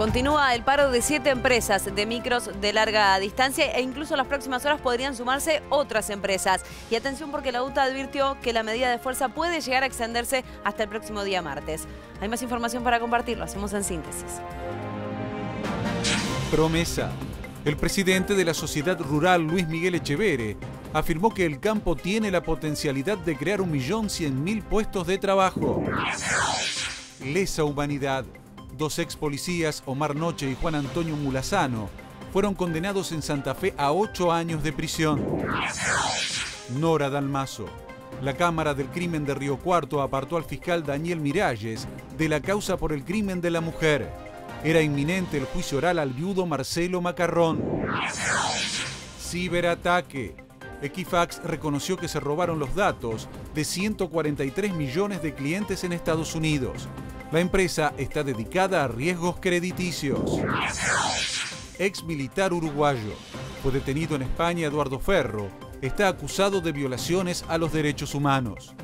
Continúa el paro de siete empresas de micros de larga distancia e incluso las próximas horas podrían sumarse otras empresas. Y atención porque la UTA advirtió que la medida de fuerza puede llegar a extenderse hasta el próximo día martes. Hay más información para compartirlo, hacemos en síntesis. Promesa. El presidente de la sociedad rural, Luis Miguel Echevere, afirmó que el campo tiene la potencialidad de crear un millón cien mil puestos de trabajo. Lesa humanidad. Dos ex policías, Omar Noche y Juan Antonio Mulazano, fueron condenados en Santa Fe a ocho años de prisión. Nora Dalmazo. La Cámara del Crimen de Río Cuarto apartó al fiscal Daniel Miralles de la causa por el crimen de la mujer. Era inminente el juicio oral al viudo Marcelo Macarrón. Ciberataque. Equifax reconoció que se robaron los datos de 143 millones de clientes en Estados Unidos. La empresa está dedicada a riesgos crediticios. Ex militar uruguayo. Fue detenido en España Eduardo Ferro. Está acusado de violaciones a los derechos humanos.